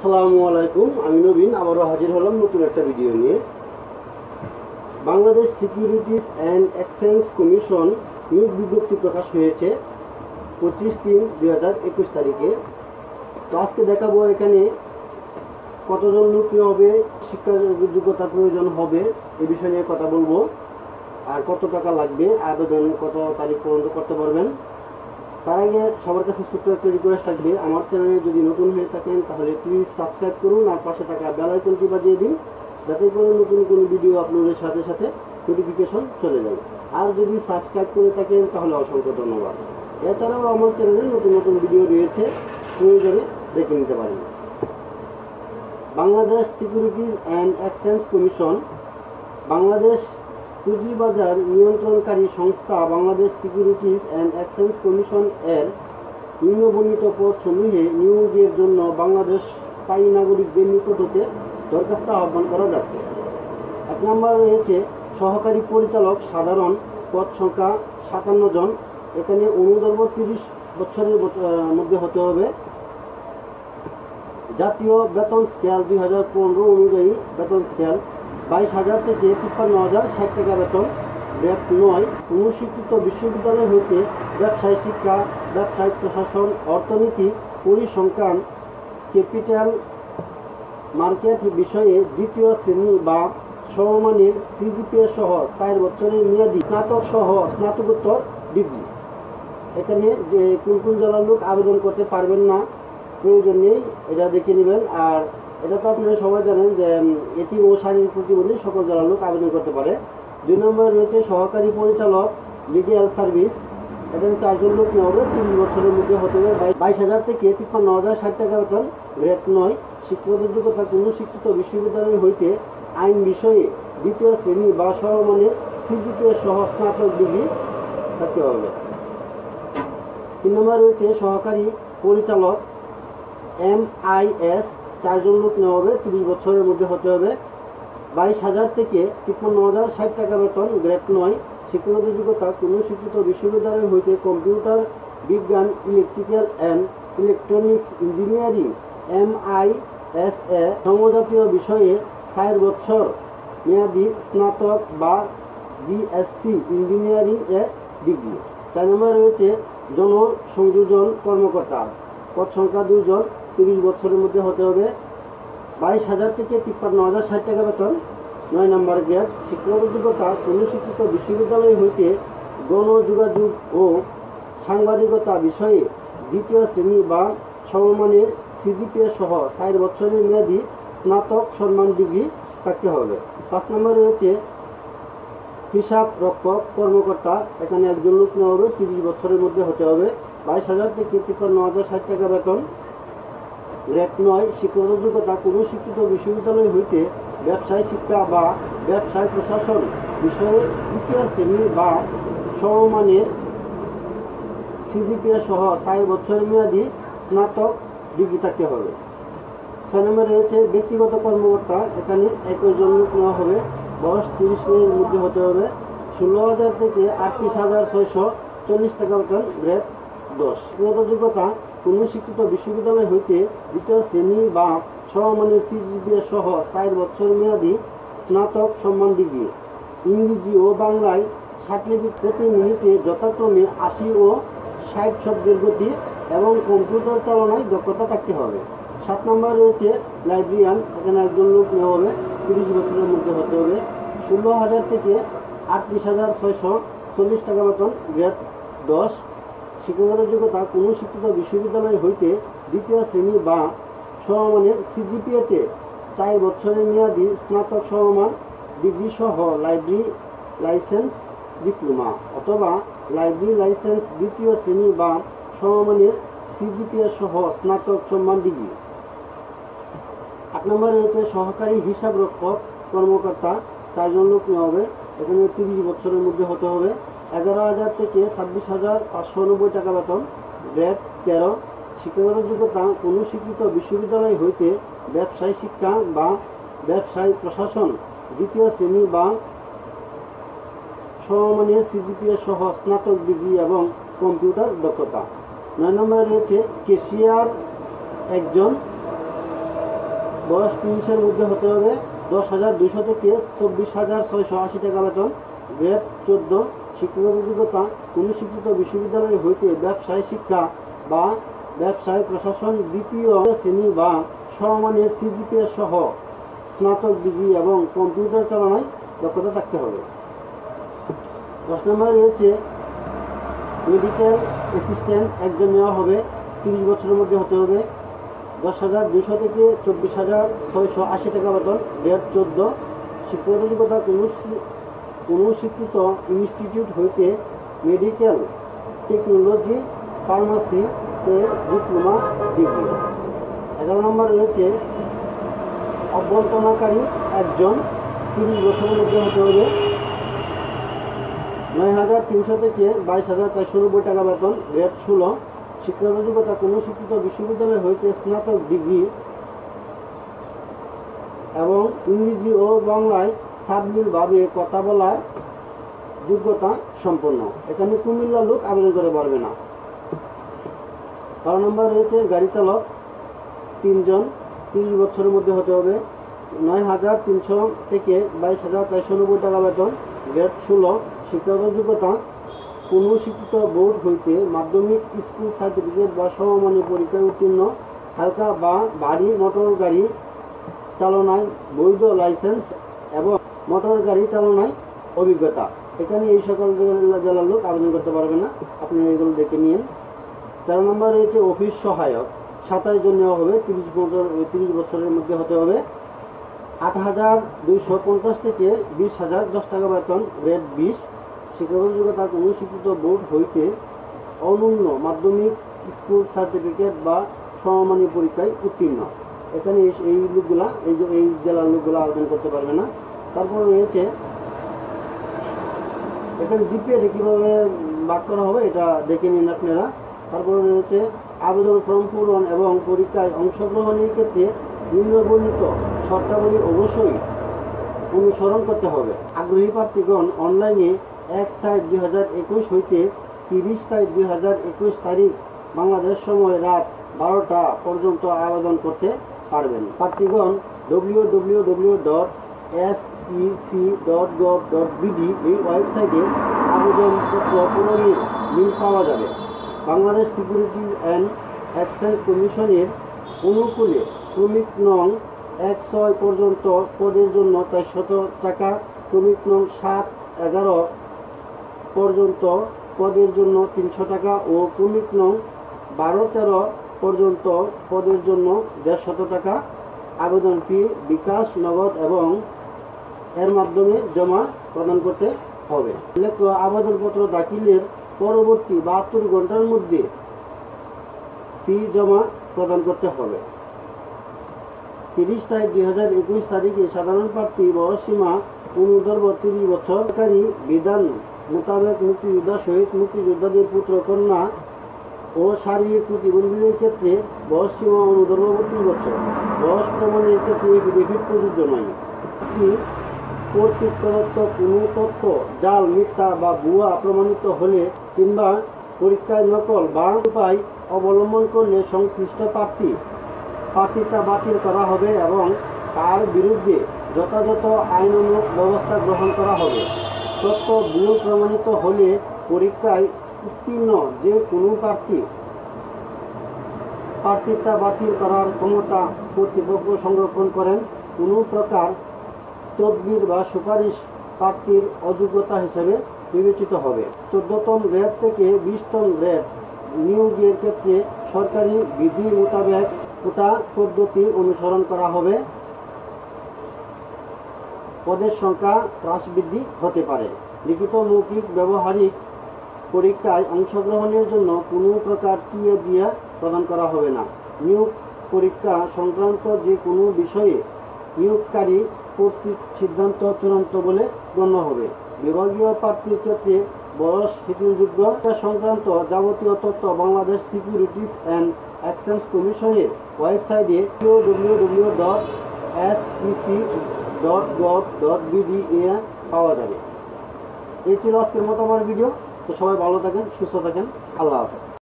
আসসালামু আলাইকুম, আমি নবীন, আবারও হাজির হলাম নতুন একটা ভিডিও নিয়ে। Bangladesh securities and exchange commission নিয়োগ বিজ্ঞপ্তি প্রকাশ হয়েছে পঁচিশ তিন দুই হাজার একুশ তারিখে। তো আজকে দেখাবো এখানে কতজন লোক হবে, শিক্ষা যোগ্যতার প্রয়োজন হবে, এ বিষয় নিয়ে কথা বলব। আর কত টাকা লাগবে, আবেদন কত তারিখ পর্যন্ত করতে পারবেন তার আগে সবার কাছে ছোট্ট একটা রিকোয়েস্ট থাকবে, আমার চ্যানেলে যদি নতুন হয়ে থাকেন, তাহলে প্লিজ সাবস্ক্রাইব করুন আর পাশে থাকা বেল আইকনটি বাজিয়ে দিন, যাতে করে নতুন কোনো ভিডিও আপলোডের সাথে সাথে নোটিফিকেশন চলে যায়। আর যদি সাবস্ক্রাইব করে থাকেন, তাহলে অসংখ্য ধন্যবাদ। এছাড়াও আমার চ্যানেলে নতুন নতুন ভিডিও রয়েছে, প্রয়োজনে দেখে নিতে পারেন। Bangladesh securities and exchange commission Bangladesh পুঁজিবাজার নিয়ন্ত্রণকারী সংস্থা Bangladesh securities and exchange commission এর নিম্নবর্ণিত পদসমূহে নিয়োগের জন্য বাংলাদেশ স্থায়ী নাগরিকদের নিকট হতে দরখাস্ত আহ্বান করা যাচ্ছে। এক নম্বর রয়েছে, সহকারী পরিচালক সাধারণ পদ সংখ্যা সাতান্ন জন। এখানে অনুদর্ব তিরিশ বছরের মধ্যে হতে হবে। জাতীয় বেতন স্কেল দুই হাজার পনেরো অনুযায়ী বেতন স্কেল বাইশ হাজার থেকে তিপ্পান্ন হাজার ষাট টাকা বেতন। গ্রেড নয়, অনুস্বীকৃত বিশ্ববিদ্যালয় হইতে ব্যবসায় শিক্ষা ব্যবসায়িক প্রশাসন, অর্থনীতি পরিসংখ্যান ক্যাপিটাল মার্কেট বিষয়ে দ্বিতীয় শ্রেণি বা সমমানের সিজিপিএ সহ চার বছরের মেয়াদী স্নাতক সহ স্নাতকোত্তর ডিগ্রি। এখানে যে কোন কোন জেলার লোক আবেদন করতে পারবেন না, প্রয়োজন নেই, এটা দেখে নেবেন। আর এটা তো আপনারা সবাই জানেন যে এটি ও শারীরিক প্রতিবন্ধী সকল জেলার লোক আবেদন করতে পারে। দুই নম্বর রয়েছে সহকারী পরিচালক লিগেল সার্ভিস এখানে চারজন লোক নেওয়া হবে, তিরিশ বছরের মধ্যে হতে হবে বাই- বাইশ হাজার থেকে তিপ্পান্ন হাজার ষাট টাকা বেতন গ্রেড নয়। শিক্ষাগত যোগ্যতা কোনো শিক্ষিত বিশ্ববিদ্যালয় হইতে আইন বিষয়ে দ্বিতীয় শ্রেণি বা সমমানের সিজিপিএ সহ স্নাতক ডিগ্রি থাকতে হবে। তিন নম্বর রয়েছে সহকারী পরিচালক, এম আই এস চারজন লোক নেওয়া হবে, তিরিশ বছরের মধ্যে হতে হবে। বাইশ হাজার থেকে তিপ্পান্ন হাজার ষাট টাকা বেতন, গ্রেড নয়। শিক্ষাগত যোগ্যতা কোনো শিক্ষিত বিশ্ববিদ্যালয় হইতে কম্পিউটার বিজ্ঞান, electrical and electronics engineering M I S এ সমজাতীয় বিষয়ে চার বছর মেয়াদী স্নাতক বা বিএসসি ইঞ্জিনিয়ারিং এ ডিগ্রি। চার নম্বর রয়েছে জনসংযোজন কর্মকর্তা। পদ সংখ্যা দুজন তিরিশ বছরের মধ্যে হতে হবে। বাইশ হাজার থেকে তিপ্পান্ন হাজার ষাট টাকা বেতন, নয় নম্বর গ্রেড। শিক্ষাগত যোগ্যতা কোনো শিক্ষিত বিশ্ববিদ্যালয় হইতে গণযোগাযোগ ও সাংবাদিকতা বিষয়ে দ্বিতীয় শ্রেণি বা সমমানের সিজিপিএ সহ চার বছরের মেয়াদী স্নাতক সম্মান ডিগ্রি থাকতে হবে। পাঁচ নম্বর রয়েছে হিসাব রক্ষক কর্মকর্তা। এখানে একজন লোক নেওয়া হবে, তিরিশ বছরের মধ্যে হতে হবে। বাইশ হাজার থেকে তিপ্পান্ন হাজার ষাট টাকা বেতন গ্রেড নয় শিক্ষাগত যোগ্যতা কোনো শিক্ষিত বিশ্ববিদ্যালয় হইতে ব্যবসায় শিক্ষা বা ব্যবসায় প্রশাসন বিষয়ে তৃতীয় শ্রেণি বা সমমানের সিজিপিএ সহ চার বছর মেয়াদী স্নাতক ডিগ্রি থাকতে হবে। ছয় রয়েছে ব্যক্তিগত কর্মকর্তা, এখানে একুশ জন লোক নেওয়া হবে। বয়স তিরিশ মিনিটের মধ্যে হতে হবে। ষোলো হাজার থেকে আটত্রিশ হাজার ছয়শো চল্লিশ টাকা বেতন গ্রেড দশ। যোগ্যতা কোনো শিক্ষিত বিশ্ববিদ্যালয় হইতে দ্বিতীয় শ্রেণি বা সমমানের সিজিপিএ সহ চার বছর মেয়াদী স্নাতক সম্মান ডিগ্রি। ইংরেজি ও বাংলায় লিপি প্রতি মিনিটে যথাক্রমে আশি ও ষাট শব্দের গতি এবং কম্পিউটার চালনায় দক্ষতা থাকতে হবে। সাত নম্বর রয়েছে লাইব্রেরিয়ান, এখানে একজন লোক নেওয়া হবে, তিরিশ বছরের মধ্যে হতে হবে। ষোলো হাজার থেকে আটত্রিশ হাজার ছয়শো চল্লিশ টাকা বেতন গ্রেড দশ। শিক্ষাগত যোগ্যতা কোনো শিক্ষিত বিশ্ববিদ্যালয় হইতে দ্বিতীয় শ্রেণি বা সমমানের সিজিপিএতে চার বছরের মেয়াদী স্নাতক সমমান ডিগ্রি সহ লাইব্রেরি লাইসেন্স ডিপ্লোমা অথবা লাইব্রেরি লাইসেন্স দ্বিতীয় শ্রেণি বা সমমানের সিজিপিএ সহ স্নাতক সম্মান ডিগ্রি। আট নম্বরে রয়েছে সহকারী হিসাব রক্ষক কর্মকর্তা, চারজন লোক নেওয়া হবে। এখানে তিরিশ বছরের মধ্যে হতে হবে। এগারো হাজার থেকে ছাব্বিশ হাজার পাঁচশো নব্বই টাকা বেতন। গ্রেড তেরো। শিক্ষাগত যোগ্যতা কোনো স্বীকৃত বিশ্ববিদ্যালয় হইতে ব্যবসায় শিক্ষা বা ব্যবসায় প্রশাসন দ্বিতীয় শ্রেণি বা সমমানের সিজিপিএ সহ স্নাতক ডিগ্রি এবং কম্পিউটার দক্ষতা। নয় নম্বরে রয়েছে কেশিয়ার একজন। বয়স তিরিশের মধ্যে হতে হবে। দশ হাজার দুশো থেকে চব্বিশ হাজার ছয়শো আশি টাকা বেতন। গ্রেড চোদ্দ। শিক্ষাগত যোগ্যতা কোনো স্বীকৃত বিশ্ববিদ্যালয় হইতে ব্যবসায় শিক্ষা বা ব্যবসায় প্রশাসন, দ্বিতীয় শ্রেণি বা সমমানের সিজিপিএ সহ স্নাতক ডিগ্রি এবং কম্পিউটার চালানোয় দক্ষতা থাকতে হবে। দশ নম্বর রয়েছে মেডিকেল অ্যাসিস্ট্যান্ট একজন নেওয়া হবে, তিরিশ বছরের মধ্যে হতে হবে। দশ হাজার দুশো থেকে চব্বিশ হাজার ছয়শো আশি টাকা বেতন গ্রেড চোদ্দ। শিক্ষাগত যোগ্যতা কোনো কোনো স্বীকৃত ইনস্টিটিউট হইতে মেডিকেল টেকনোলজি ফার্মাসিতে ডিপ্লোমা, ডিগ্রি। এগারো নম্বর রয়েছে অভ্যন্তরণকারী একজন, তিরিশ বছরের মধ্যে হতে হবে। নয় হাজার তিনশো থেকে বাইশ হাজার চারশো নব্বই টাকা বেতন, গ্রেড ষোলো। শিক্ষাগত যোগ্যতা কোনো শিক্ষিত বিশ্ববিদ্যালয় হইতে স্নাতক ডিগ্রি এবং ইংরেজি ও বাংলায় সাবলীলভাবে কথা বলার যোগ্যতা সম্পন্ন। এখানে কুমিল্লা লোক আবেদন করে পারবে না। বারো নম্বর রয়েছে গাড়ি চালক তিনজন। তিরিশ বছরের মধ্যে হতে হবে। নয় হাজার তিনশো থেকে বাইশ হাজার চারশো নব্বই টাকা বেতন। গ্রেড ষোলো। শিক্ষাগত যোগ্যতা কোনো শিক্ষিত বোর্ড হইতে মাধ্যমিক স্কুল সার্টিফিকেট বা সমমানের পরীক্ষায় উত্তীর্ণ। হালকা বা ভারী মোটর গাড়ি চালনায় বৈধ লাইসেন্স এবং মোটর গাড়ি চালনায় অভিজ্ঞতা। এখানে এই সকল জেলা- জেলার লোক আবেদন করতে পারবে না। আপনি এগুলো দেখে নিন। তেরো নম্বর রয়েছে অফিস সহায়ক। সাতাশ জন নেওয়া হবে। তিরিশ বছর, তিরিশ বছরের মধ্যে হতে হবে। আট হাজার দুইশো পঞ্চাশ থেকে বিশ হাজার দশ টাকা বেতন গ্রেড বিশ। শিক্ষাগত যোগ্যতা কোনো শিক্ষিত বোর্ড হইতে অনন্য মাধ্যমিক স্কুল সার্টিফিকেট বা সমমানী পরীক্ষায় উত্তীর্ণ। এখানে এই- লোকগুলা, এই এই জেলার লোকগুলো আবেদন করতে পারবে না। তারপর রয়েছে, এখানে জিপিএটা কীভাবে ভাগ করা হবে এটা দেখে নিন আপনারা। তারপরে রয়েছে, আবেদন ফর্ম পূরণ এবং পরীক্ষায় অংশগ্রহণের ক্ষেত্রে নিম্নবর্ণিত শর্তাবলী অবশ্যই অনুসরণ করতে হবে। আগ্রহী প্রার্থীগণ অনলাইনে এক সাইট দুই হাজার একুশ হইতে তিরিশ সাইট দুই হাজার একুশ তারিখ বাংলাদেশ সময় রাত বারোটা পর্যন্ত আবেদন করতে পারবেন। প্রার্থীগণ W W W dot S EC dot dot BD এই ওয়েবসাইটে আবেদনপত্র পূরণের লিঙ্ক পাওয়া যাবে। বাংলাদেশ সিকিউরিটি অ্যান্ড এক্সচেঞ্জ কমিশনের অনুকূলে ক্রমিক নং এক ছয় পর্যন্ত পদের জন্য চারশত টাকা, ক্রমিক নং সাত এগারো পর্যন্ত পদের জন্য তিনশো টাকা ও ক্রমিক নং বারো তেরো পর্যন্ত পদের জন্য দেড়শত টাকা। আবেদন ফি বিকাশ, নগদ এবং এর মাধ্যমে জমা প্রদান করতে হবে। উল্লেখ্য আবেদনপত্র দাখিলের পরবর্তী বাহাত্তর ঘণ্টার মধ্যে ফি জমা প্রদান করতে হবে। তিরিশ তারিখ দুই হাজার একুশ তারিখে সাধারণ প্রার্থী বয়সসীমা অনুর্ধব তিরিশ বছর। সরকারি বিধান মোতাবেক মুক্তিযোদ্ধা, শহীদ মুক্তিযোদ্ধাদের পুত্র, কন্যা ও শারীরিক প্রতিবন্ধীদের ক্ষেত্রে বয়স সীমা বত্রিশ বছর। বয়স প্রমাণের ক্ষেত্রে এফিডেভিট প্রযোজ্য নয়। কর্তৃক প্রদত্ত কোনো তথ্য, জাল, মিথ্যা বা ভুয়া প্রমাণিত হলে কিংবা পরীক্ষায় নকল বা উপায় অবলম্বন করলে সংশ্লিষ্ট প্রার্থী, প্রার্থিতা বাতিল করা হবে এবং তার বিরুদ্ধে যথাযথ আইনানুগ ব্যবস্থা গ্রহণ করা হবে। তথ্য ভুল প্রমাণিত হলে পরীক্ষায় উত্তীর্ণ যে কোনো প্রার্থী, প্রার্থিতা বাতিল করার ক্ষমতা কর্তৃপক্ষ সংরক্ষণ করেন। কোনো প্রকার তদবির বা সুপারিশ প্রার্থীর অযোগ্যতা হিসেবে বিবেচিত হবে। চোদ্দতম গ্রেড থেকে বিশতম গ্রেড নিয়োগের ক্ষেত্রে সরকারি বিধি মোতাবেক কোটা পদ্ধতি অনুসরণ করা হবে। পদের সংখ্যা হ্রাস বৃদ্ধি হতে পারে। লিখিত মৌখিক ব্যবহারিক পরীক্ষায় অংশগ্রহণের জন্য কোনো প্রকার টিএ দিয়ে প্রদান করা হবে না। নিয়োগ পরীক্ষা সংক্রান্ত যে কোনো বিষয়ে নিয়োগকারী কর্তৃক সিদ্ধান্ত চূড়ান্ত বলে গণ্য হবে। বিভাগীয় প্রার্থীর ক্ষেত্রে বয়স, শিথিলযোগ্য সংক্রান্ত যাবতীয় তথ্য বাংলাদেশ সিকিউরিটিজ অ্যান্ড এক্সচেঞ্জ কমিশনের ওয়েবসাইটে W W dot S EC dot gov dot BD পাওয়া যাবে। এই ছিল আজকের মতো আমার ভিডিও। তো সবাই ভালো থাকেন, সুস্থ থাকেন। আল্লাহ হাফেজ।